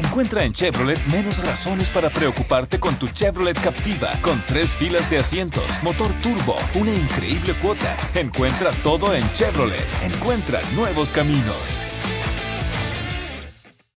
Encuentra en Chevrolet menos razones para preocuparte con tu Chevrolet Captiva, con tres filas de asientos, motor turbo, una increíble cuota. Encuentra todo en Chevrolet. Encuentra nuevos caminos.